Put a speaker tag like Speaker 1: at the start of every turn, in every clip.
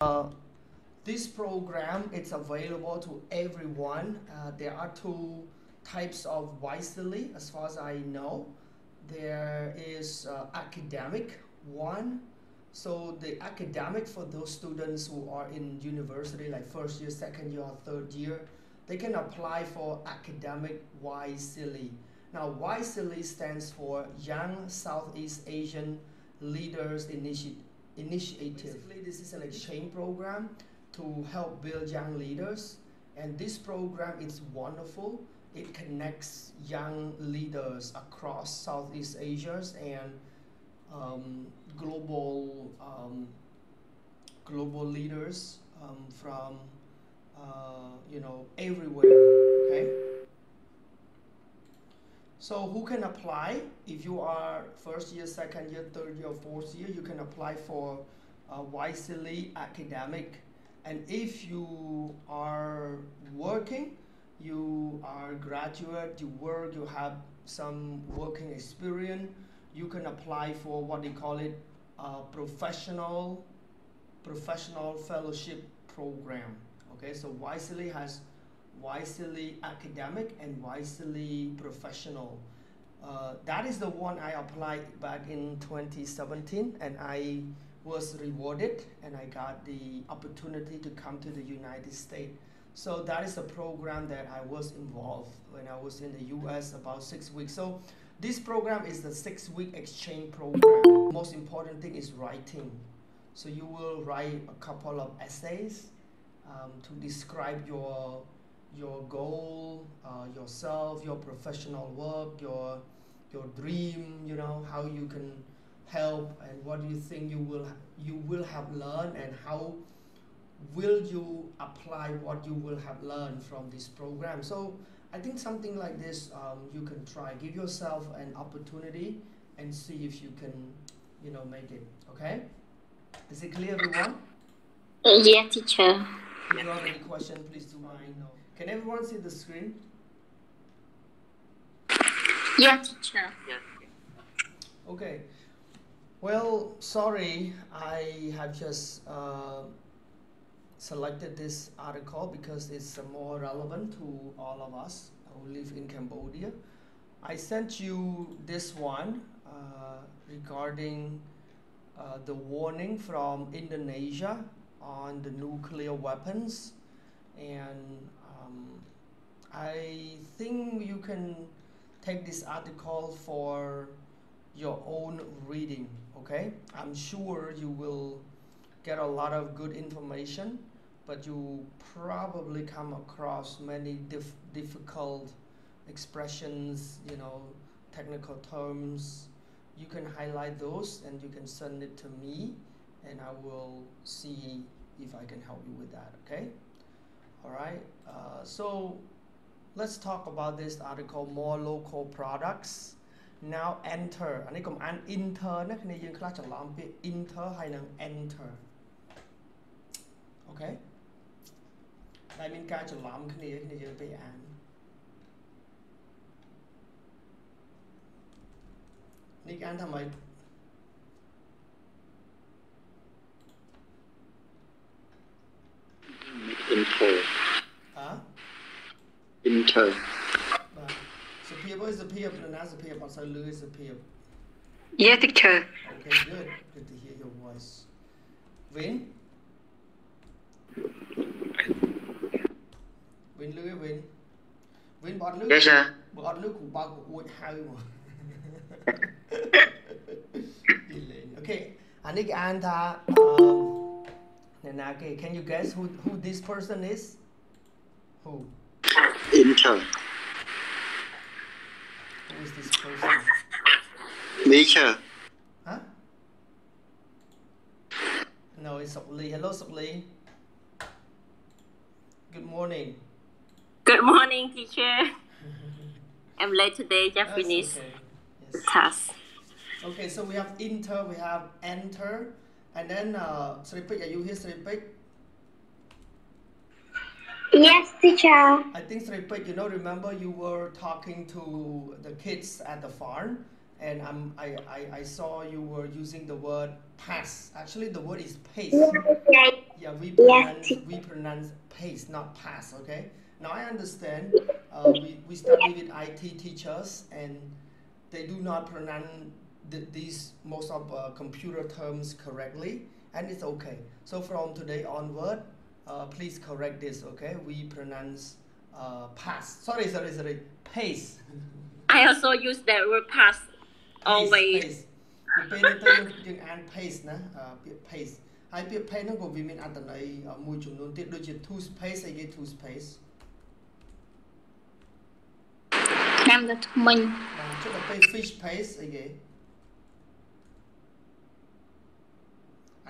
Speaker 1: Uh, this program is available to everyone. Uh, there are two types of YSEALI, as far as I know. There is uh, academic one. So the academic for those students who are in university, like first year, second year, or third year, they can apply for academic YSEALI. Now, YSEALI stands for Young Southeast Asian Leaders Initiative initiative. Basically, this is an exchange program to help build young leaders, and this program is wonderful. It connects young leaders across Southeast Asia and um, global um, global leaders um, from uh, you know everywhere. Okay. So who can apply? If you are first year, second year, third year, fourth year, you can apply for uh, YSEALI Academic. And if you are working, you are graduate, you work, you have some working experience, you can apply for what they call it uh, professional professional fellowship program. Okay, so YSEALI has YSEALI academic and YSEALI professional. Uh, that is the one I applied back in 2017 and I was rewarded and I got the opportunity to come to the United States. So that is a program that I was involved when I was in the US about six weeks. So this program is the six week exchange program. Most important thing is writing. So you will write a couple of essays um, to describe your your goal, uh, yourself, your professional work, your your dream, you know, how you can help and what do you think you will you will have learned and how will you apply what you will have learned from this program. So I think something like this um, you can try. Give yourself an opportunity and see if you can, you know, make it. Okay? Is it clear, everyone?
Speaker 2: Yeah, teacher.
Speaker 1: If you have any question, please do mind. No. Can everyone see the screen?
Speaker 2: Yeah, teacher.
Speaker 1: Okay. Well, sorry, I have just uh, selected this article because it's uh, more relevant to all of us who live in Cambodia. I sent you this one uh, regarding uh, the warning from Indonesia on the nuclear weapons. And um, I think you can take this article for your own reading okay? I'm sure you will get a lot of good information but you probably come across many dif- difficult expressions you know technical terms. You can highlight those and you can send it to me and i will see if i can help you with that okay all right uh, so let's talk about this article more local products now enter អានេះកុំអាន inter ណាគ្នាយើងខ្លះច្រឡំពាក្យ inter ហើយនឹង enter អូខេតែមានការច្រឡំគ្នាគ្នាយើងពេលអាននេះអានថាម៉េច
Speaker 3: Inter.
Speaker 1: ហ៎
Speaker 3: Inter.
Speaker 1: បាទសភាពអើយសភាពនរណាសភាពអត់សូវលឺសភាព
Speaker 2: Yeah, teacher.
Speaker 1: Okay, good. Good to hear your voice. Vin? Vin លឺទេ Vin? Vin បើអត់លឺ
Speaker 3: Yes, sir.
Speaker 1: បើអត់លឺគ្រូបើកក៏អួចហៅមក ពីលេង Okay អានេះគេអានថាអឺ Nanake, can you guess who, who this person is? Who?
Speaker 3: Intern.
Speaker 1: Who is this person?
Speaker 3: Nature.
Speaker 1: Huh? No, it's Sokli. Hello, Sokli. Good morning.
Speaker 2: Good morning, teacher. I'm late today,
Speaker 1: Japanese
Speaker 2: class.
Speaker 1: okay. yes.
Speaker 2: task.
Speaker 1: Okay, so we have inter, we have enter, and then uh, Sripik, are you here, Sripik?
Speaker 4: Yes, teacher.
Speaker 1: I think Sripet, you know, remember you were talking to the kids at the farm, and I'm, I, I, I saw you were using the word pass. Actually, the word is pace.
Speaker 4: Yes.
Speaker 1: Yeah, we pronounce we pronounce pace, not pass. Okay. Now I understand. Uh, we we study with IT teachers, and they do not pronounce th- these most of uh, computer terms correctly, and it's okay. So from today onward, uh, please correct this. Okay, we pronounce uh, pass. Sorry, sorry, sorry. Pace.
Speaker 2: I also use the word pass always.
Speaker 1: pace ពីពេលនេះទៅយើងយើងអាន pace ណាអឺពាក្យ pace ហើយពាក្យ pace ហ្នឹងក៏វាមានអត្ថន័យអឺមួយចំនួនទៀតដូចជា toothpaste អីគេ toothpaste
Speaker 4: ឆ្នាំទៅថ្មិញ
Speaker 1: បាទចុះទៅពេល fish paste អីគេ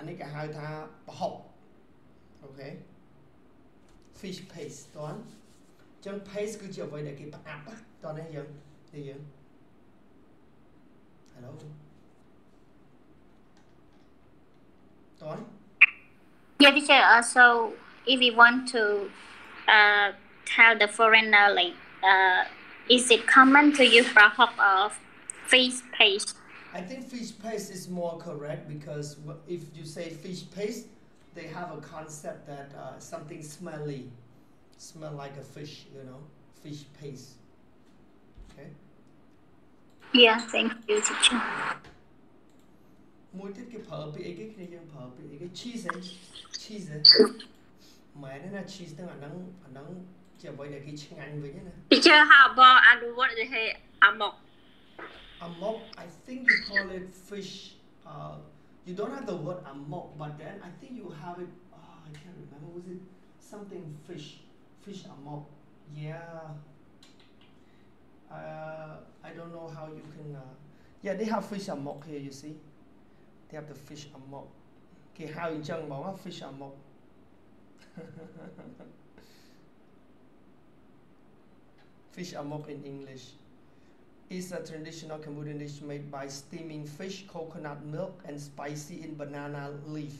Speaker 1: អានេះគេហៅថាប្រហុកអូខេ fish paste តោះអញ្ចឹង paste គឺជាអ្វីដែលគេផ្អាប់ណាតោះនេះយើងនេះយើង Hello តោះ
Speaker 4: Yeah, teacher. Uh, so if we want to uh, tell the foreigner like, uh, is it common to use brahop of face paste?
Speaker 1: I think fish paste is more correct because if you say fish paste, they have a concept that uh, something smelly, smell like a fish, you know, fish paste. Okay.
Speaker 4: Yeah, thank you, teacher.
Speaker 1: Mỗi tiết cái phở bị cái này chẳng phở bị cái cheese ấy, cheese ấy. Mẹ nó là cheese đang ở nắng ở nắng chỉ với lại cái chiên anh với nhá.
Speaker 2: Teacher, how about and what the hey amok?
Speaker 1: amok, I think you call it fish. Uh, you don't have the word amok, but then I think you have it. Oh, I can't remember. Was it something fish? Fish amok. Yeah. Uh, I don't know how you can. Uh, yeah, they have fish amok here. You see, they have the fish amok. Okay, how in Chang Bang fish amok. fish amok in English. Is a traditional Cambodian dish made by steaming fish, coconut milk, and spicy in banana leaf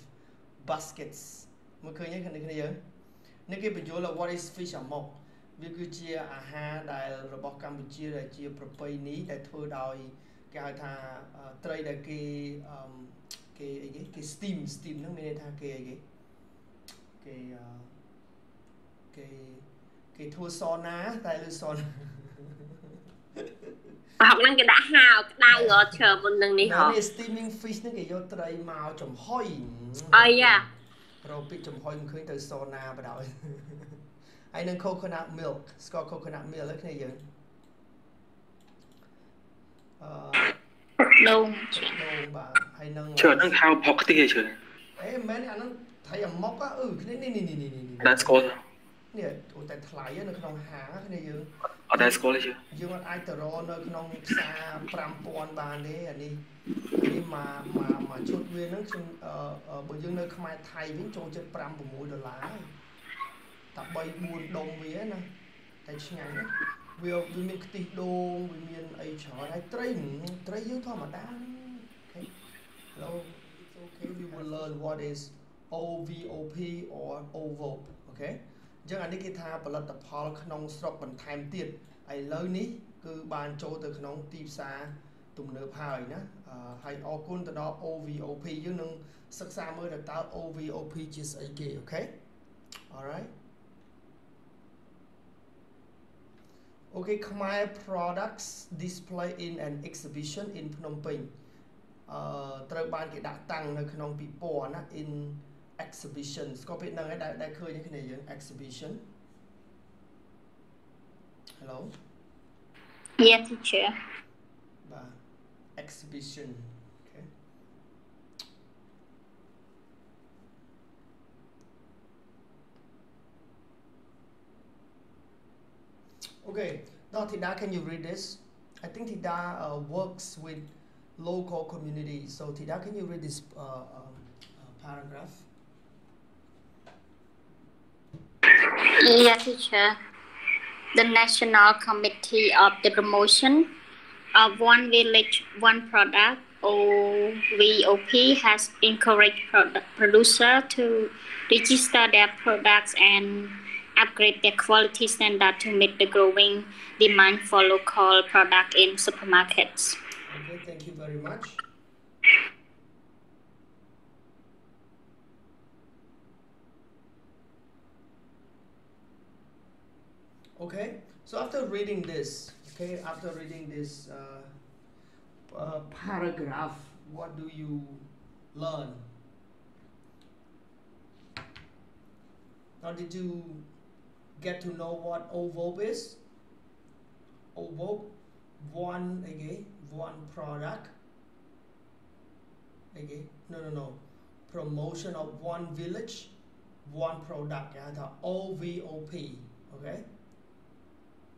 Speaker 1: baskets មកឃើញទេគ្នាយើងនេះគេបញ្យល់ថា what is fish amok វាគឺជាអាហារដែលរបស់កម្ពុជាដែលជាប្រពៃណីដែលធ្វើដោយគេហៅថាអឺត្រីដែលគេអឺគេអីគេគេ steam steam ហ្នឹងមានន័យថាគេអីគេគេអឺគេគេធ្វើសណាតែលើសណា
Speaker 2: ប្រហុកហ្នឹងគេដាក់ហាវក្តៅរត់ឈើមុននឹងនេះហ៎
Speaker 1: នេះ steaming fish ហ្នឹងគេយកត្រីមកចំហុយ
Speaker 2: អីយ៉ា
Speaker 1: រកពីចំហុយមិនឃើញទៅសូណាបដ ாய் ហើយនឹង coconut milk ស្ករ coconut milk លើគ្នាយើងអឺ
Speaker 4: Đông.
Speaker 1: ដូងបាទហើយនឹង
Speaker 5: ជឿនឹងហៅផុកតិចឯងជឿ
Speaker 1: អេមិនមែនអាហ្នឹងថៃអាម៉ុកអឺគ្នានេះនេះនេះនេះនេះ
Speaker 5: តែស្គាល់
Speaker 1: នេះអូតែថ្លៃនៅក្នុងហាងគ្នាយើង
Speaker 5: អត់តែស្គាល់ទេជឿ
Speaker 1: យើងអត់អាចទៅរកនៅក្នុងផ្សារ5000បានទេអានេះនេះមកមកមកឈុតវាហ្នឹងខ្ញុំអឺអឺបើយើងនៅខ្មែរថៃវិញចូលចិត្ត5 6ដុល្លារតែ3 4ដុំវាណាតែឆ្ងាញ់ណាវាវាមានខ្ទិះដូងវាមានអីច្រើនហើយត្រីត្រីយើងធម្មតាអូខេ Hello it's okay we will learn what is OVOP or OVOP អូខេ អញ្ចឹងអានេះគេថាផលិតផលក្នុងស្រុកបន្ថែមទៀតឥឡូវនេះ គឺបានចូលទៅក្នុងទីផ្សារទំនើបហើយណាអឺហើយអរគុណទៅដល់ OVOP យើងនឹងសិក្សាមើលទៅតើ OVOP ជាស្អីគេអូខេ alright Okay Khmer products display in an exhibition in Phnom Penh អឺត្រូវបានគេដាក់តាំងនៅក្នុងពិព័រណ៍ណា in exhibition ស្គាល់ពាក្យហ្នឹងឯងដែលដែលឃើញគ្នាយើង exhibition Hello
Speaker 4: Yeah, teacher.
Speaker 1: បាទ exhibition okay Okay, now Tida, can you read this? I think Tida uh, works with local communities. So Tida, can you read this uh, um, uh, paragraph?
Speaker 4: Yeah, teacher. The National Committee of the Promotion of One Village, One Product, or VOP, has encouraged product producer to register their products and upgrade their quality standard to meet the growing demand for local product in supermarkets.
Speaker 1: Okay, thank you very much. Okay, so after reading this, okay, after reading this uh, uh, paragraph, what do you learn? Now, did you get to know what OVOP is? OVOP, one again, one product. Again, no, no, no. Promotion of one village, one product. Yeah, the OVOP. Okay.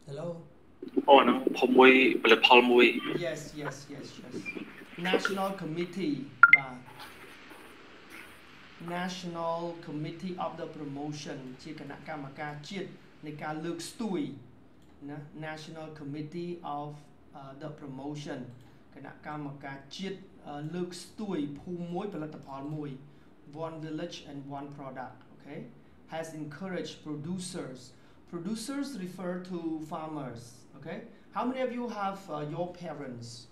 Speaker 1: Hello.
Speaker 5: អូហ្នឹងភពមួយផលិតផលមួយ
Speaker 1: Yes, yes, yes, yes. National Committee បាទ National Committee of the Promotion ជាគណៈកម្មការជាតិនៃការលើកស្ទួយណា National Committee of uh, the Promotion គណៈកម្មការជាតិអឺលើកស្ទួយភូមិមួយផលិតផលមួយ one village and one product okay has encouraged producers producers refer to farmers okay how many of you have uh, your parents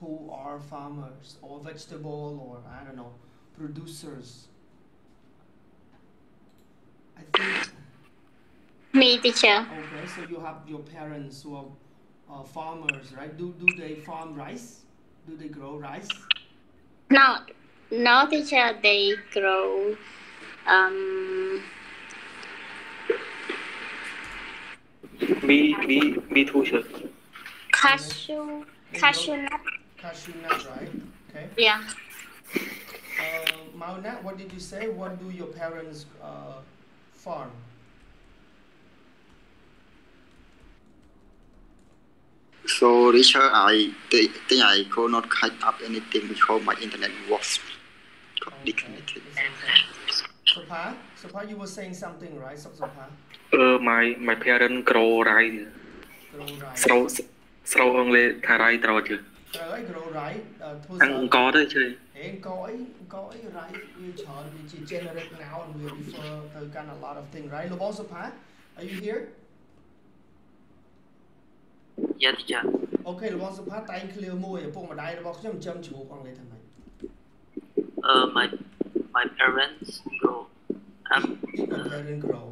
Speaker 1: who are farmers or vegetable or i don't know producers i think
Speaker 4: Me, teacher.
Speaker 1: okay so you have your parents who are uh, farmers right do do they farm rice do they grow rice
Speaker 4: No, no, teacher. They grow. Um,
Speaker 5: B B B two shirt.
Speaker 4: Cashew cashew nut.
Speaker 1: Cashew nut, right? Okay.
Speaker 4: Yeah.
Speaker 1: Um, uh, Mauna, what did you say? What do your parents uh, farm?
Speaker 3: So Richard, I think I could not catch up anything because my internet was disconnected.
Speaker 1: Okay. Subha, Subha, you were saying something, right, Subha?
Speaker 5: Uh, my my parent grow rice.
Speaker 1: Grow rice.
Speaker 5: ស្រោស្រោអង់គ្លេសថា rice ត្រូវទេ
Speaker 1: ត្រូវហើយ grow rice ធ្វើ
Speaker 5: អង្គរទេជឿ
Speaker 1: អេអង្គអីអង្គអី rice វាច្រើនវាជា generic noun វា refer ទៅកាន់ a lot of thing right លោកបង Subha are you here
Speaker 6: យ៉ាទី
Speaker 1: ចាអូខេលោកបងសុផាតតែងឃ្លាមួយឪពុកម្ដាយរបស់ខ្ញុំចិញ្ចឹមជ្រូកអង់គ្លេសថាម៉េច
Speaker 6: អឺ my my parents grow. Um,
Speaker 1: Eat the parent grow.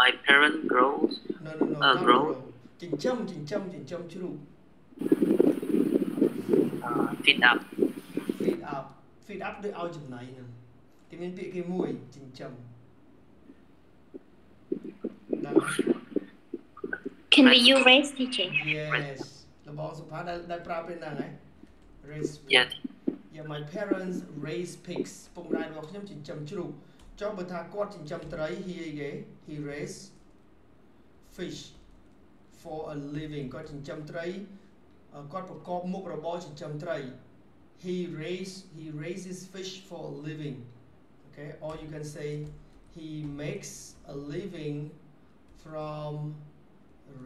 Speaker 6: my parent grows
Speaker 1: No, no, no,
Speaker 6: Uh,
Speaker 1: not
Speaker 6: grow.
Speaker 1: grow. ចិញ្ចឹមចិញ្ចឹមចិញ្ចឹមជ្រូក
Speaker 6: uh, feed up.
Speaker 1: feed up feed up ដូចឲ្យចំណីហ្នឹងគេមានពាក្យគេមួយចិញ្ចឹមដល់
Speaker 4: Can we use race, teacher?
Speaker 1: yes របស់សុផាដែលដែលប្រើពេលហ្នឹងហ៎ raise
Speaker 6: Yeah.
Speaker 1: yeah my parents raise pigs ពុកម្ដាយរបស់ខ្ញុំចិញ្ចឹមជ្រូកចុះបើថាគាត់ចិញ្ចឹមត្រី he អីគេ he raise fish for a living គាត់ចិញ្ចឹមត្រីអឺគាត់ប្រកបមុខរបរចិញ្ចឹមត្រី he raise he raises fish for a living okay or you can say he makes a living from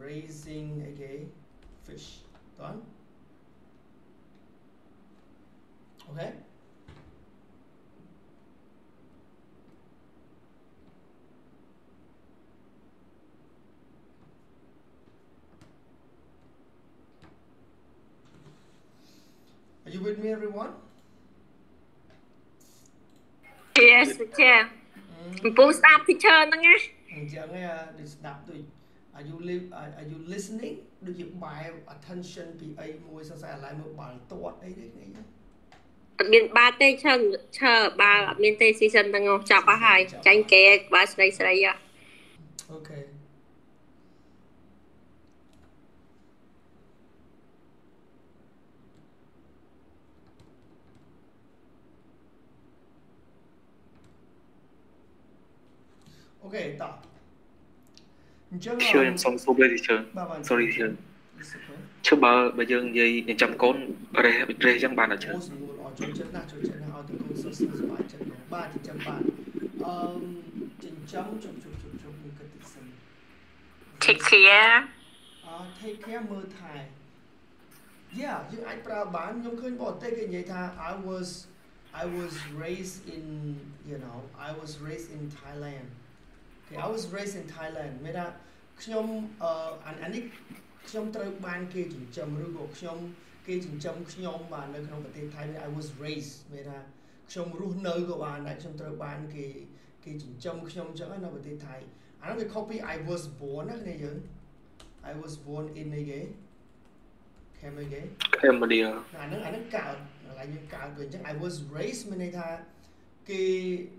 Speaker 1: raising okay fish done okay Are you with me everyone?
Speaker 2: Yes teacher កំពុងស្ដាប់ teacher ហ្នឹងណា
Speaker 1: អញ្ចឹងឯងដូចស្ដាប់ដូច are you live are are you listening ដូចជាបែរ attention ពីអីមួយសរសៃអាឡ័យមកបាល់ទាត់អីទេគ្នាចឹង
Speaker 2: អត់មានបាតទេឈើឈើបាល់អត់មានទេ season ហ្នឹងចាប់អស់ហើយចាញ់គេបាល់ស្រីស្រីហ៎
Speaker 1: Okay. Okay តោះអញ្ចឹង
Speaker 5: ឈឿខ្ញុំសុំសួរលេឈឿ
Speaker 1: បាទបាទ
Speaker 5: sorry ឈឿ
Speaker 1: It's okay.
Speaker 5: ឈឿបើបើយើងនិយាយចិញ្ចឹមកូនរេះរេះចឹងបានអត់ឈឿ
Speaker 1: អូសំណួរល្អ ចូលចិត្តណាស់ចូលចិត្តណាស់ឲ្យទៅកូនសិស្សសប្បាយចិត្តណាស់បាទចិញ្ចឹមបានអឺចិញ្ចឹមជុំជុំជុំជុំនេះគិតតិចសិន
Speaker 2: take care
Speaker 1: អឺ take care មើលថែ Yeah យើងអាចប្រើបានខ្ញុំឃើញបរទេសគេនិយាយថា I was I was raised in you know I was raised in Thailand Okay I was raised in Thailand មានថាខ្ញុំអឺអាអានេះខ្ញុំត្រូវបានគេចិញ្ចឹមឬក៏ខ្ញុំ គេចិញ្ចឹមខ្ញុំបាទនៅក្នុងប្រទេសថៃ I was raised មានថាខ្ញុំរស់នៅក៏បានដែរខ្ញុំត្រូវបានគេគេចិញ្ចឹមខ្ញុំអញ្ចឹងនៅប្រទេសថៃអានោះវា copy I was born ណាគ្នាយើង I was born in អីគេ Cambodia
Speaker 5: Cambodia
Speaker 1: អាហ្នឹងអាហ្នឹងកើតកន្លែងយើងកើតទៅអញ្ចឹង I was raised មានន័យថាគេ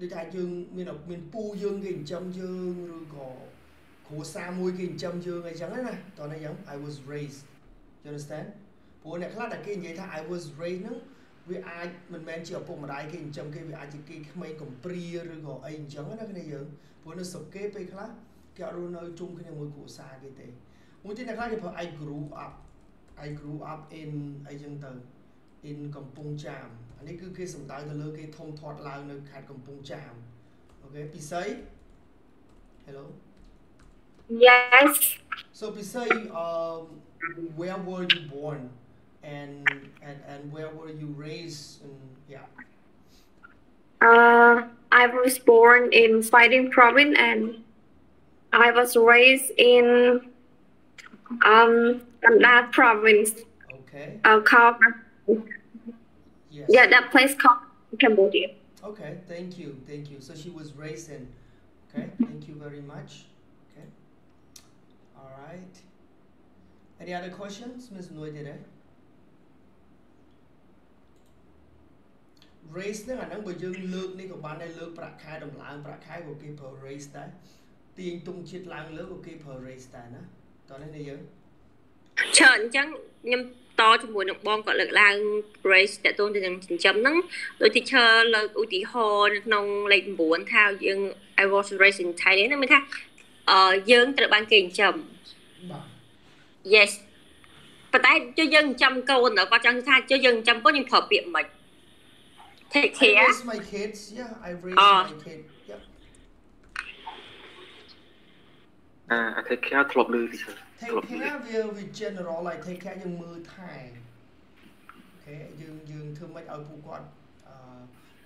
Speaker 1: ដូចថាយើងមានមានពូយើងគេចិញ្ចឹមយើងឬក៏គ្រួសារមួយគេចិញ្ចឹមយើងអីចឹងណាតោះនេះយ៉ាង I was raised you understand ព្រោះអ្នកខ្លះតែគេនិយាយថា I was raised ហ្នឹងវាអាចមិនមែនជាឪពុកម្ដាយគេចិញ្ចឹមគេវាអាចជាគេក្មេងកំព្រាឬក៏អីអញ្ចឹងណាគ្នាយើងព្រោះនៅស្រុកគេពេលខ្លះគេអត់រស់នៅជុំគ្នាមួយគ្រួសារគេទេមួយទៀតអ្នកខ្លះគេប្រើ I grew up I grew up in អីចឹងទៅ in កំពង់ចាមអានេះគឺគេសំដៅទៅលើគេធំធាត់ឡើងនៅខេត្តកំពង់ចាមអូខេពិសី Hello
Speaker 2: Yes
Speaker 1: So Pisay um where were you born and and and where were you raised and yeah?
Speaker 2: Uh, I was born in Fighting Province and I was raised in um Kandal Province,
Speaker 1: okay.
Speaker 2: Uh, called
Speaker 1: yes.
Speaker 2: Yeah that place called Cambodia.
Speaker 1: okay thank you thank you. So she was raised in okay thank you very much okay. All right. Any other questions Ms. Nui did raise ហ្នឹងអាហ្នឹងបើយើងលើកនេះក៏បានដែរលើកប្រាក់ខែដំឡើងប្រាក់ខែក៏គេប្រើ raise ដែរទាញទង់ជាតិឡើងលើក៏គេប្រើ raise ដែរណាតោះនេះនេះយើង
Speaker 2: ច្រើនអញ្ចឹងខ្ញុំតជាមួយនឹងបងក៏លើកឡើង race តទៅទៅនឹងចិញ្ចឹមហ្នឹងដោយ teacher លើកឧទាហរណ៍នៅក្នុងលេខ9ថាយើង I was raised in Thailand ហ្នឹងមានថាអឺយើងត្រូវបានគេចិញ្ចឹម
Speaker 1: បាទ
Speaker 2: yes ប៉ុន្តែជួយយើងចិញ្ចឹមកូនគាត់ចង់ថាជួយយើងចិញ្ចឹមកូនយើងប្រើពាក្យមិន take
Speaker 1: I
Speaker 2: care
Speaker 1: raise my kids yeah I raise
Speaker 2: Ah.
Speaker 1: my kid yep
Speaker 5: អា take care ធ្លាប់ឮទីសើ
Speaker 1: take
Speaker 5: ធ្លាប់ឮ
Speaker 1: care វាវា general ហើយ take care យើងមើលថែអូខេយើងយើងធ្វើម៉េចឲ្យពួកគាត់អឺ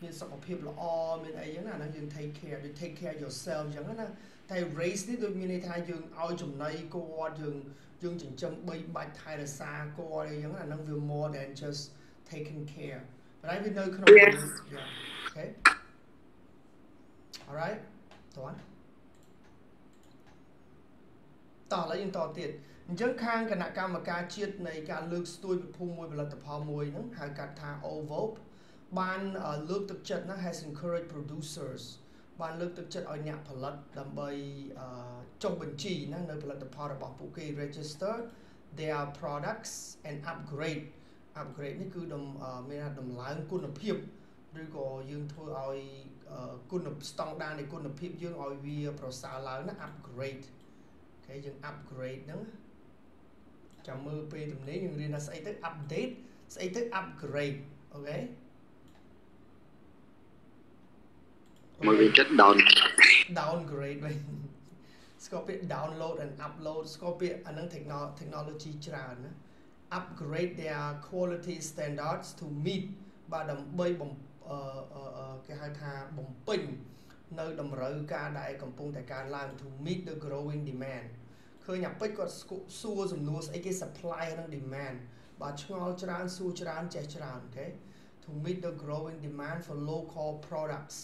Speaker 1: មានសុខភាពល្អមានអីចឹងណាអាហ្នឹងយើង take care ដូច take care yourself ចឹងណាតែ raise នេះដូចមានន័យថាយើងឲ្យចំណីគាត់យើងយើងចិញ្ចឹមបីបាច់ថែរក្សាគាត់អីចឹងណាអាហ្នឹងវា more than just taking care ប៉ុន្តែវានៅក្នុង
Speaker 2: Yes.
Speaker 1: yeah okay all right តោះតោះឥឡូវយើងតទៀតអញ្ចឹងខាងគណៈកម្មការជាតិនៃការលើកស្ទួយពិភពមួយផលិតផលមួយហ្នឹងហៅកាត់ថា OVOP បានអឺលើកទឹកចិត្តណា has encouraged producers បានលើកទឹកចិត្តឲ្យអ្នកផលិតដើម្បីអឺចុះបញ្ជីណានៅផលិតផលរបស់ពួកគេ register their products and upgrade upgrade នេះគឺដំអឺមានថាដំឡើងគុណភាពឬក៏យើងធ្វើឲ្យអឺគុណស្តង់ដារនៃគុណភាពយើងឲ្យវាប្រសើរឡើងណា upgrade អូខេយើង upgrade ហ្នឹងចាំមើលពេលទំនេរយើងរៀនថាស្អីទៅ update ស្អីទៅ upgrade អូខេ
Speaker 3: មួយវិញចិត្ត down
Speaker 1: downgrade វិញស្គាល់ពាក្យ download and upload ស្គាល់ពាក្យអានឹង techno- technology ច្រើនណា upgrade their quality standards to meet បាទដើម្បីបំអឺអឺអឺគេហៅថាបំពេញនៅតម្រូវការដែលកំពុងតែកើនឡើង to meet the growing demand ឃើញអាពេជ្រគាត់ស្គសួរសំណួរស្អីគេ supply និង demand បាទឆ្ងល់ច្រើនសួរច្រើនចេះច្រើនអូខេ to meet the growing demand for local products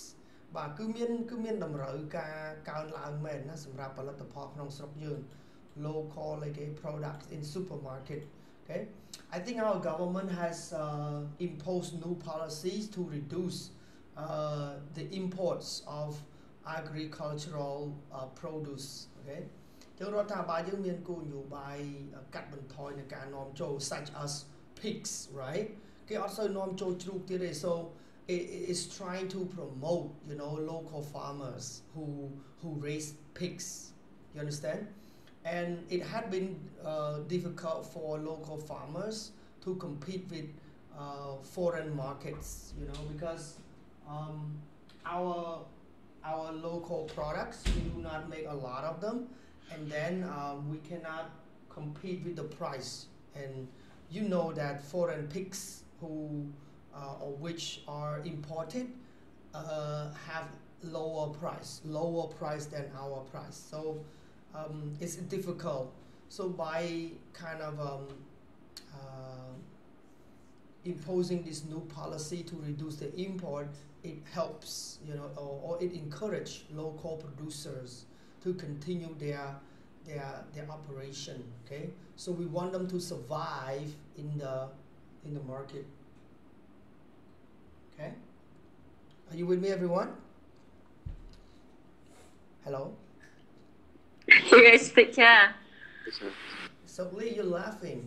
Speaker 1: បាទគឺមានគឺមានតម្រូវការកើនឡើងមែនណាសម្រាប់ផលិតផលក្នុងស្រុកយើង local អីគេ products in supermarket okay I think our government has uh, imposed new policies to reduce uh, the imports of agricultural uh, produce okay ចឹងរដ្ឋាភិបាលយើងមានគោលនយោបាយកាត់បន្ថយនៃការនាំចូល such as pigs right គេអត់សូវនាំចូលជ្រូកទៀតទេ so it it is trying to promote you know local farmers who who raise pigs you understand And it had been uh, difficult for local farmers to compete with uh, foreign markets you know because um, our our local products we do not make a lot of them and then um, we cannot compete with the price and you know that foreign pigs who uh, or which are imported uh, have lower price, lower price than our price. So um, it's difficult. So by kind of um, uh, imposing this new policy to reduce the import, it helps, you know, or, or it encourage local producers to continue their their their operation. Okay, so we want them to survive in the in the market. Okay, are you with me, everyone? Hello.
Speaker 2: Yes teacher
Speaker 1: So Lee, you're laughing.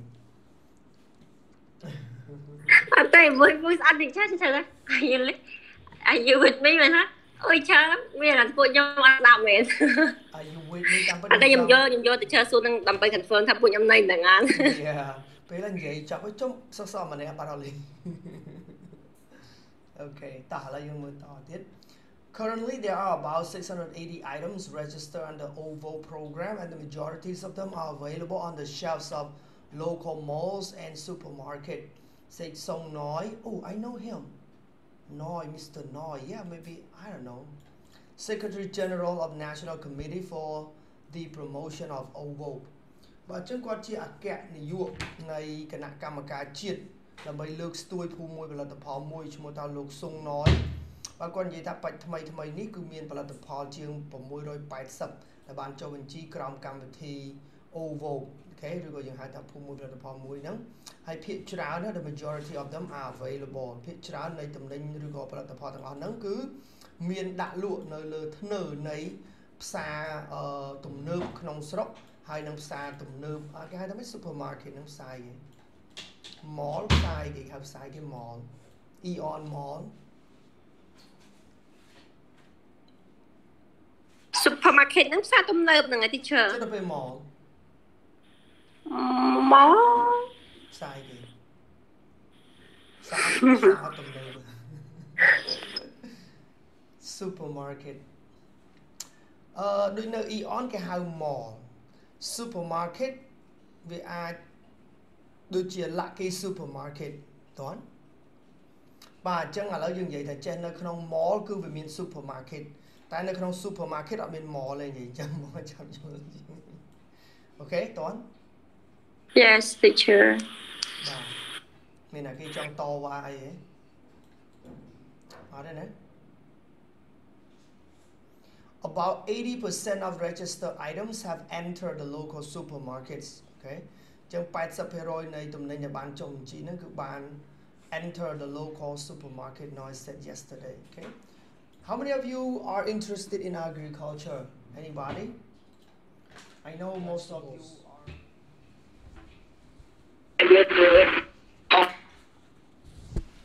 Speaker 2: អត់ទេមួយមួយស្អត់តិចចាចាអាយុអាយុវិតមីមែនណាអូយច្រើនមានអាពួកខ្ញុំអត់ស្ដាប់មែន
Speaker 1: Are you with me តាមពិត
Speaker 2: អត់ទេខ្ញុំយកខ្ញុំយកទៅឈើសួរនឹងដើម្បី confirm ថាពួកខ្ញុំនៅនឹងអាន
Speaker 1: Yeah ពេលឡើងនិយាយចាប់ឲ្យចុំសសម្នាក់បាត់អស់លី Okay តោះឥឡូវយើងមើលតទៀត Currently, there are about 680 items registered under OVO program, and the majorities of them are available on the shelves of local malls and supermarket. Said Song Noi. Oh, I know him. Noi, Mr. Noi. Yeah, maybe I don't know. Secretary General of National Committee for the Promotion of OVO. បាទអញ្ចឹងគាត់ជាអគ្គនាយកនៃគណៈកម្មការជាតិដើម្បីលើកស្ទួយភូមិមួយផលិតផលមួយឈ្មោះថាលោកសុងណយ បាទគាត់និយាយថាបាច់ថ្មីថ្មីនេះគឺមានផលិតផលជាង680ដែលបានចុះបញ្ជីក្រោមកម្មវិធី OVO អូខេឬក៏យើងហៅថាភូមិមួយផលិតផលមួយហ្នឹងហើយភាគច្រើនណា the majority of them are available ភាគច្រើននៃតំណែងឬក៏ផលិតផលទាំងអស់ហ្នឹងគឺមានដាក់លក់នៅលើធ្នើនៃផ្សារអឺទំនើបក្នុងស្រុកហើយនឹងផ្សារទំនើបអ่าគេហៅថាម៉េច supermarket នឹងផ្សារគេ mall ផ្សារគេហៅផ្សារគេ mall Eon Mall
Speaker 2: supermarket ហ្នឹងផ្សារទំនើបហ្នឹងឯង teacher
Speaker 1: ចុះទៅពេល mall
Speaker 2: មក
Speaker 1: ផ្សារគេផ្សារផ្សារទំនើប supermarket អឺដូចនៅ Eon គេហៅ mall supermarket វាអាចដូចជា Lucky supermarket តន់បាទអញ្ចឹងឥឡូវយើងនិយាយថាចេះនៅក្នុង mall គឺវាមាន supermarket តែនៅក្នុង supermarket អត់មាន mall ទេនិយាយអញ្ចឹងមកចាំយល់អូខេតន់
Speaker 2: yes teacher
Speaker 1: បាទមានតែគេចង់តវ៉ាអីហ៎អត់ទេណា About 80% of registered items have entered the local supermarkets okay ចឹង80%នៃទំនិញដែលបានចុះបញ្ជីហ្នឹងគឺបាន enter the local supermarket no I said yesterday okay how many of you are interested in agriculture anybody I know most of you are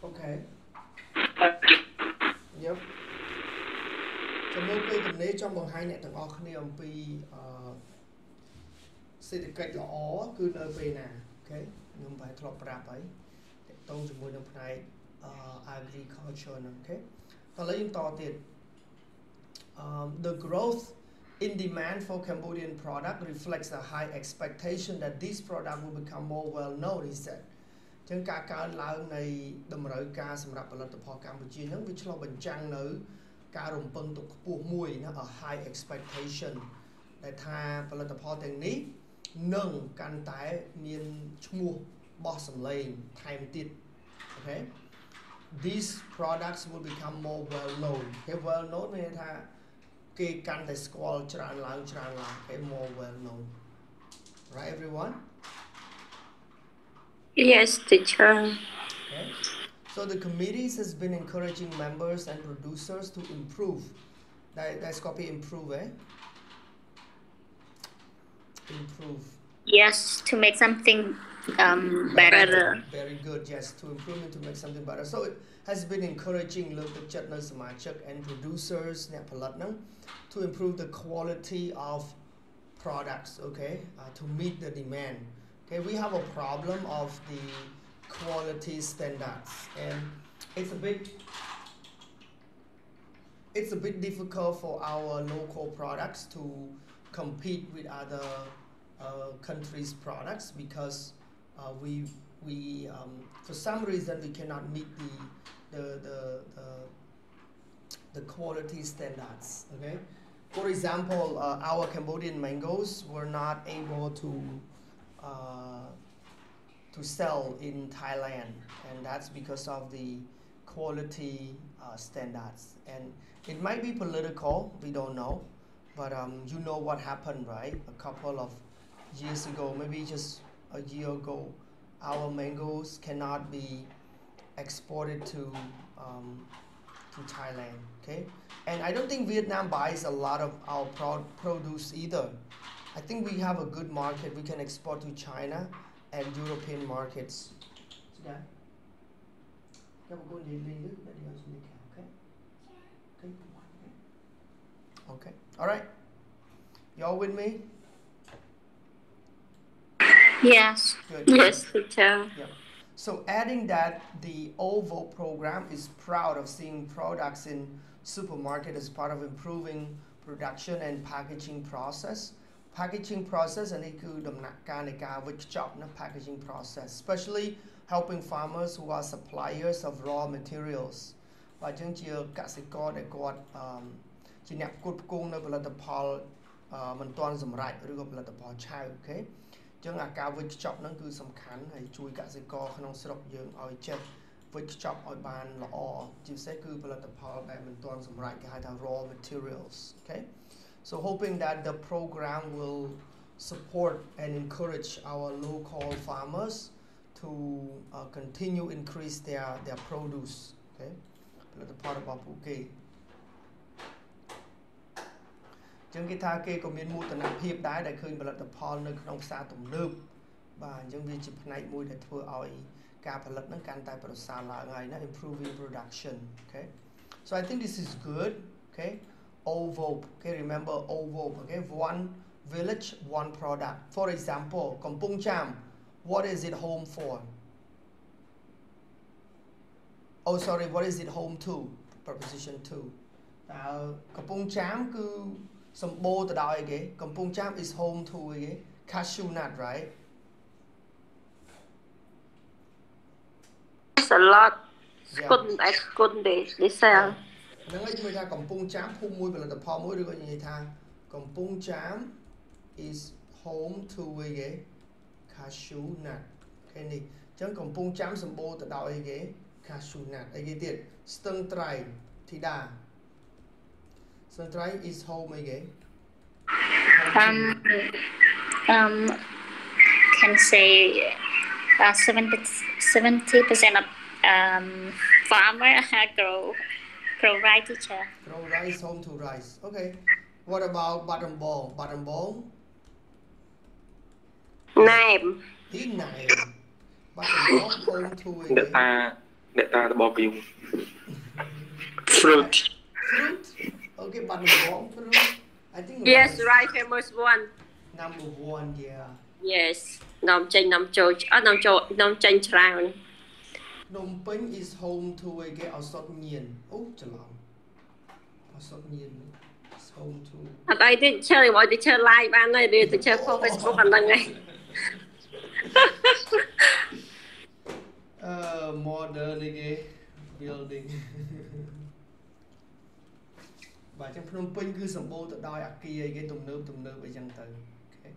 Speaker 1: Okay. Yep. ចំណុចពេលទំនេរចង់បង្ហាញអ្នកទាំងអស់គ្នាអំពីអឺសេដ្ឋកិច្ចល្អគឺនៅពេលណាអូខេខ្ញុំបែរធ្លាប់ប្រាប់ហើយតកតងជាមួយនឹងផ្នែកអឺ agriculture ហ្នឹងអូខេតោះ ឥឡូវយើងតទៀត um, the growth in demand for Cambodian product reflects a high expectation that this product will become more well known he said ចឹងការកើនឡើងនៃតម្រូវការសម្រាប់ផលិតផលកម្ពុជាហ្នឹងវាឆ្លុះបញ្ចាំងនៅការរំពឹងទុកខ្ពស់មួយណា a high expectation ដែលថាផលិតផលទាំងនេះនឹងកាន់តែមានឈ្មោះបោះសម្លេងថែមទៀតអូខេ these products will become more well known គេ well known មានន័យថាគេកាន់តែស្គាល់ច្រើនឡើងច្រើនឡើងគេ more well known right everyone
Speaker 2: yes teacher
Speaker 1: Okay. So the committees has been encouraging members and producers to improve. That, that's copy improve, eh? Improve.
Speaker 4: Yes, to make something um, better.
Speaker 1: Very good, yes, to improve it, to make something better. So it has been encouraging local chutney samachak and producers to improve the quality of products, okay, uh, to meet the demand. Okay, we have a problem of the quality standards and it's a bit it's a bit difficult for our local products to compete with other uh, countries' products because uh, we we um, for some reason we cannot meet the the the, the, the quality standards. Okay, for example, uh, our Cambodian mangoes were not able to uh, to sell in Thailand, and that's because of the quality uh, standards. And it might be political, we don't know, but um, you know what happened, right? A couple of years ago, maybe just a year ago, our mangoes cannot be exported to um, to Thailand. Okay, and I don't think Vietnam buys a lot of our pro- produce either. I think we have a good market. We can export to China and European markets. So that. Yeah, we're going to leave it, but you guys need to- Okay. Okay. Okay. All right. Y'all with me?
Speaker 4: Yes.
Speaker 1: Good.
Speaker 2: Yes, teacher.
Speaker 1: So adding that, the OVO program is proud of seeing products in supermarket as part of improving production and packaging process. Packaging process អានេះគឺដំណាក់កាលនៃការវេចខ្ចប់ណា packaging process especially helping farmers who are suppliers of raw materials បាទអញ្ចឹងជាកសិករដែលគាត់អឺជាអ្នកផ្គត់ផ្គង់នៅផលិតផលអឺមិនទាន់សម្រេចឬក៏ផលិតផលឆៅអូខេ អញ្ ចឹងអាការវេចខ្ចប់ហ្នឹងគឺសំខាន់ហើយជួយកសិករក្នុងស្រុកយើងឲ្យចេះវេចខ្ចប់ឲ្យបានល្អជាពិសេសគឺផលិតផលដែលមិនទាន់សម្រេចគេហៅថា raw materials okay so hoping that the program will support and encourage our local farmers to uh, continue increase their their produce okay ផលិតផលរបស់ពួកគេ ចឹងគេថាគេក៏មានមោទនភាពដែរដែលឃើញផលិតផលនៅក្នុងផ្សារទំនើបបាទអញ្ចឹងវាជាផ្នែកមួយដែលធ្វើឲ្យការផលិតហ្នឹងកាន់តែប្រសើរឡើងហើយណា improving production okay so i think this is good okay OVOP okay remember OVOP okay one village one product for example កំពង់ចាម what is it home for oh sorry what is it home to preposition to តើកំពង់ចាមគឺ សម្បូរទៅដោយអីគេកំពង់ចាម is home to អីគេ cashew nut right
Speaker 2: It's a lot.
Speaker 1: Yeah.
Speaker 2: គុណឯគុណ they they sell.
Speaker 1: ហ្នឹងហើយជួយថាកំពង់ចាមភូមិមួយផលិតផលមួយឬក៏និយាយថាកំពង់ចាម is home to អីគេ cashew nut អូខេនេះអញ្ចឹងកំពង់ចាមសម្បូរទៅដោយអីគេ cashew nut អីគេទៀតស្ទឹងត្រែងធីតា So try is home again.
Speaker 4: Um, um, can say uh, 70 percent of um, farmer uh, grow grow rice teacher.
Speaker 1: Grow rice, home to rice. Okay. What about
Speaker 2: bottom
Speaker 1: ball? Bottom ball. Name. Name. Bottom ball home to
Speaker 3: Fruit.
Speaker 1: Fruit. Okay, Bandung, I think.
Speaker 2: Yes, right, famous one.
Speaker 1: Number one, yeah.
Speaker 2: Yes, Nam Chanh, Nam Châu, ah, Nam Châu, Nam
Speaker 1: Chanh Trang. Phnom Penh is home to a get out of Nien. Oh, Jalam. Out of Nien. It's home to.
Speaker 2: អត់អីទេឈើមកទៅឈើ live បានហើយឬទៅឈើ Facebook អាហ្នឹងហើយ
Speaker 1: Uh, modern again building បាទអញ្ចឹងភ្នំពេញគឺសម្បូរទៅដោយអគារអីគេទំនើបទំនើបអីចឹងទៅ Okay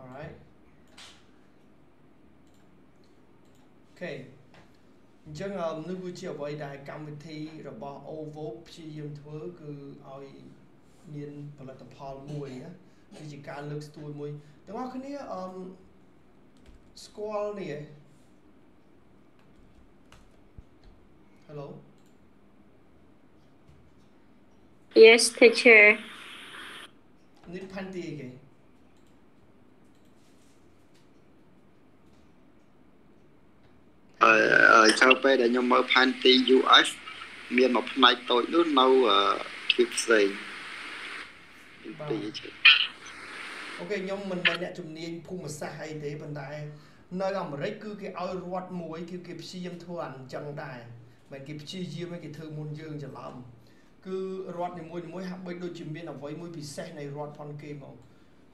Speaker 1: alright Okay អញ្ចឹងអឺនេះគឺជាអ្វីដែលកម្មវិធីរបស់ OVO ព្យាយាមធ្វើគឺឲ្យមានផលិតផលមួយណាគឺជាការលើកស្ទួយមួយទាំងអស់គ្នាអឺស្គាល់នេះឯង Hello
Speaker 2: Yes teacher
Speaker 1: នេះផាន់ទីអីគេ
Speaker 3: អឺចូលពេលដែលខ្ញុំមើលផែនទី US មានមួយផ្នែកតូចនោះនៅអឺទ្វីបផ្សេងទីជិះ
Speaker 1: អូខេខ្ញុំមិនមែនអ្នកជំនាញភូមិសាស្ត្រអីទេប៉ុន្តែនៅអាមេរិកគឺគេឲ្យរដ្ឋមួយគឺគេព្យាយាមធ្វើអាអញ្ចឹងដែរមិនគេព្យាយាមឲ្យគេធ្វើមុនយើងច្រឡំ គឺរដ្ឋនីមួយៗហាក់បីដូចជាមានអ្វីមួយពិសេសនៃរដ្ឋផនគេមក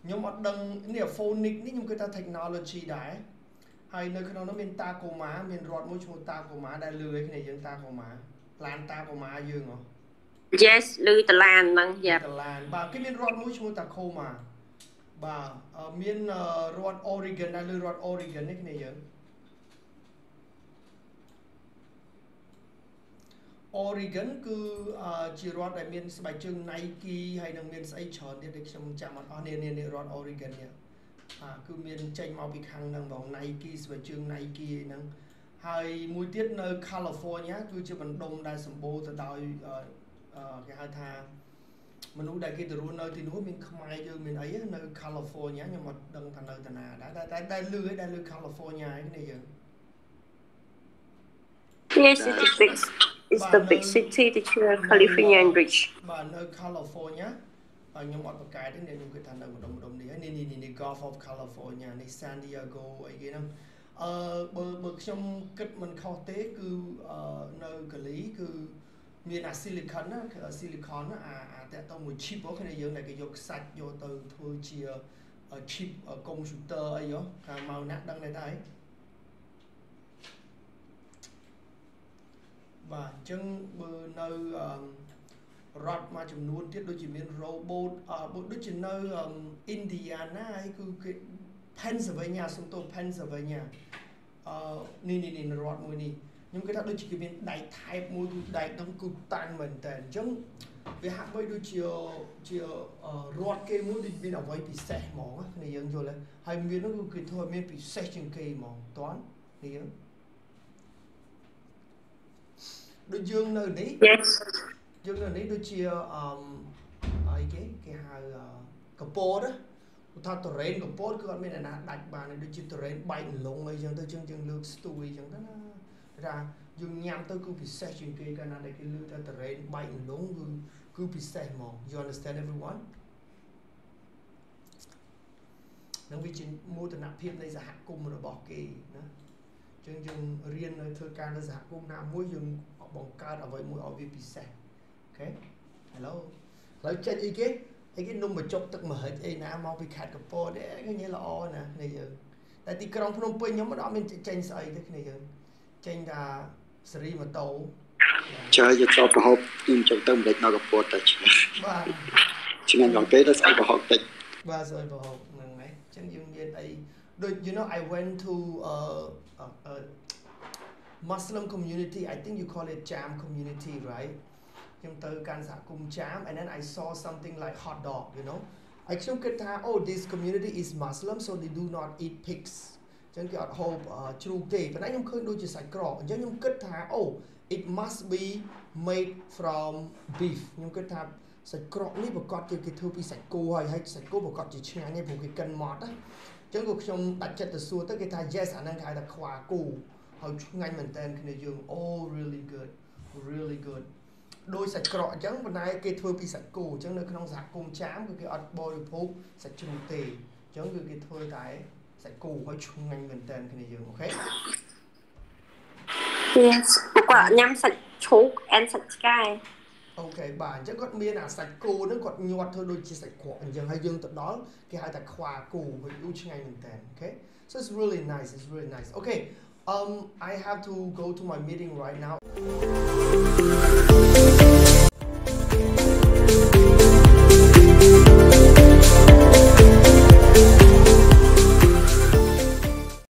Speaker 1: ខ្ញុំអត់ដឹងនេះ phonic នេះខ្ញុំគិតថា technology ដែរហើយនៅក្នុងនោះមានតាកូម៉ាមានរដ្ឋមួយឈ្មោះតាកូម៉ាដែលលឺឲ្យគ្នាយើងតាកូម៉ាឡានតាប្រមាយើងហ៎
Speaker 2: Yes ឬតឡានហ្នឹងយ៉ា
Speaker 1: តឡានបាទគេមានរដ្ឋមួយឈ្មោះតាខូម៉ាបាទអឺមានអឺរដ្ឋ Oregon ដែរឬរដ្ឋ Oregon នេះគ្នាយើង Oregon គឺអឺជារដ្ឋដែលមានស្បែកជើង Nike ហើយនឹងមានស្អីច្រើនទៀតដែលខ្ញុំចាំអត់អស់នេះនេះរដ្ឋ Oregon នេះអាគឺមានចេញមកពីខាងហ្នឹងបង Nike ស្បែកជើង Nike អីហ្នឹងហើយមួយទៀតនៅ California គឺជាបណ្ដុំដែលសម្បូរទៅដោយអឺគេហៅថាមនុស្សដែលគេទៅរស់នៅទីនោះមានខ្មែរយើងមានអីនៅ California ខ្ញុំអត់ដឹងថានៅតាណាដែរតែតែលឺឯដែលលឺ California ឯនេះយើង
Speaker 2: Yes it's the big it's the big city ទៅជា California and Rich
Speaker 1: បាទនៅ California ហើយខ្ញុំអត់បកកែទេអ្នកខ្ញុំគិតថានៅម្ដុំម្ដុំនេះហើយនេះនេះនេះ Gulf of California នេះ San Diego អីគេហ្នឹងអឺបើបើខ្ញុំគិតមិនខុសទេគឺអឺនៅកាលីគឺមានអា silicon ណា silicon ណាអាអាតទៅមួយ chip ហ្នឹងគ្នាយើងដែលគេយកខ្សាច់យកទៅធ្វើជា chip computer អីហ៎ខាងមកណាស់ដឹងដែរដែរ បាទអញ្ចឹងបើនៅរដ្ឋមួយចំនួនទៀតដូចជាមាន robot អឺដូចជានៅ Indiana ហើយគឺគេ Pennsylvania សំទោ Pennsylvania អឺនេះនេះនេះរដ្ឋមួយនេះខ្ញុំគិតថាដូចជាគេមានដែកថែបមួយគឺដែកហ្នឹងគឺតាំងមែនតើអញ្ចឹងវាហាក់បីដូចជាជារដ្ឋគេមួយដូចមានអ្វីពិសេសហ្មងគ្នាយើងយល់ទេហើយមាននោះគឺគេធ្វើឲ្យមានពិសេសជាងគេហ្មងតន់គ្នាយើង ដូចយើងនៅនេះ
Speaker 2: Yes
Speaker 1: យើងនៅនេះដូចជាអឺអីគេគេហៅកពតណាឧទាហរណ៍ terrain កពតគឺអត់មានអ្នកណាដាច់បានទេដូចជា terrain បែកលងអីចឹងទៅចឹងយើងលើកស្ទួយចឹងទៅណាថាយើងញ៉ាំទៅគឺពិសេសជាងគេកាលណាដែលគេលើកថា terrain បែកលងគឺគឺពិសេសហ្មង you understand everyone នឹងវាជាមោទនភាពនៃសហគមន៍របស់គេណា ចឹងយើងរៀននៅធ្វើការនៅសហគមន៍ណាមួយយើងបង្កើតអ្វីមួយឲ្យវាពិសេសអូខេ Hello ឥឡូវចេញអីគេអីគេនំបញ្ចុកទឹកម្ហិចអីណាមកពីខេត្តកំពតទេគ្នាល្អណាគ្នាយើងតែទីក្រុងភ្នំពេញខ្ញុំមិនអត់មានចេញស្អីទេគ្នាយើងចេញថាសេរីម៉ូតូ
Speaker 3: ចាយកទៅប្រហូបខ្ញុំចង់ទៅម្លេចនៅកំពតតែឆ្ងាញ់
Speaker 1: បាទ
Speaker 3: ឆ្ងាញ់ដល់គេទៅស្អីប្រហូបតិច
Speaker 1: បាទស្អីប្រហូបហ្នឹងហើយអញ្ចឹងយើងមានអី the, you know, I went to a, a, a Muslim community, I think you call it Cham community, right? ខ្ញុំទៅកាន់សហគមន៍ Cham and then I saw something like hot dog, you know. I ហើយខ្ញុំគិតថា oh this community is Muslim so they do not eat pigs. ចឹងគេអត់ហូបជ្រូកទេប៉ុន្តែខ្ញុំឃើញដូចជាសាច់ក្រកអញ្ចឹងខ្ញុំគិតថា uh, oh it must be made from beef. ខ្ញុំគិតថាសាច់ក្រកនេះប្រកាសជាគេធ្វើពីសាច់គោហើយហើយសាច់គោប្រកាសជាឆ្ងាញ់ទេព្រោះគេកិនម៉ត់ណា ចឹងក៏ខ្ញុំដាច់ចិត្តទៅសួរទៅគេថា yes អាហ្នឹងគេហៅថាខ្វាគោហើយឆ្ងាញ់មែនតើគ្នាយើង oh really good really good ដោយសាច់ក្រកអញ្ចឹងប៉ុន្តែគេធ្វើពីសាច់គោអញ្ចឹងនៅក្នុងសហគមន៍ចាមគឺគេអត់បរិភោគសាច់ជ្រូកទេអញ្ចឹងគឺគេធ្វើតែសាច់គោហើយឆ្ងាញ់មែនតើគ្នាយើងអូខេ
Speaker 2: Yes គាត់ញ៉ាំសាច់ជ្រូក and សាច់ឆ្កែ
Speaker 1: អូខេបាទអញ្ចឹងគាត់មានអាសាច់គោហ្នឹងគាត់ញាត់ធ្វើដូចជាសាច់ក្រកអញ្ចឹងហើយយើងទៅដល់គេហៅថាខ្វាគោហើយយូរឆ្ងាញ់មែនតើអូខេ so it's really nice it's really nice okay um I have to go to my meeting right now